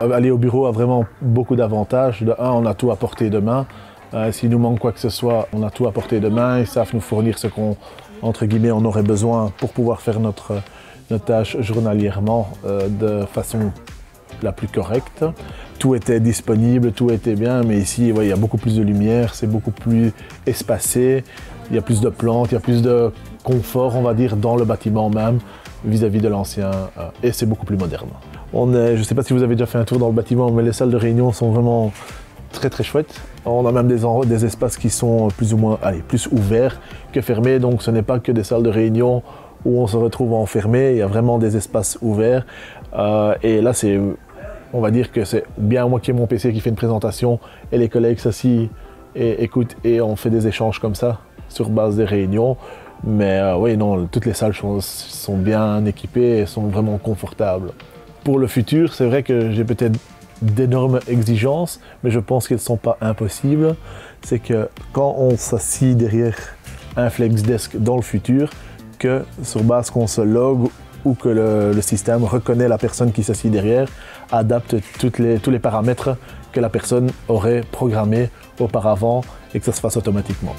Aller au bureau a vraiment beaucoup d'avantages. De un, on a tout à portée de main. Euh, S'il nous manque quoi que ce soit, on a tout à portée de main. Ils savent nous fournir ce qu'on, entre guillemets, on aurait besoin pour pouvoir faire notre, notre tâche journalièrement euh, de façon la plus correcte. Tout était disponible, tout était bien, mais ici, il y a beaucoup plus de lumière, c'est beaucoup plus espacé, il y a plus de plantes, il y a plus de confort, on va dire, dans le bâtiment même vis-à-vis de l'ancien, euh, et c'est beaucoup plus moderne. On je ne sais pas si vous avez déjà fait un tour dans le bâtiment, mais les salles de réunion sont vraiment très très chouettes. On a même des, des espaces qui sont plus ou moins allez, plus ouverts que fermés, donc ce n'est pas que des salles de réunion où on se retrouve enfermé, il y a vraiment des espaces ouverts. Euh, et là, c'est, on va dire que c'est bien moi qui ai mon PC qui fait une présentation et les collègues s'assient et écoutent et on fait des échanges comme ça sur base des réunions. Mais euh, oui, non, toutes les salles sont, sont bien équipées et sont vraiment confortables. Pour le futur, c'est vrai que j'ai peut-être d'énormes exigences, mais je pense qu'elles ne sont pas impossibles. C'est que quand on s'assit derrière un FlexDesk dans le futur, que sur base qu'on se log ou que le, système reconnaît la personne qui s'assit derrière, adapte les, tous les paramètres que la personne aurait programmés auparavant et que ça se fasse automatiquement.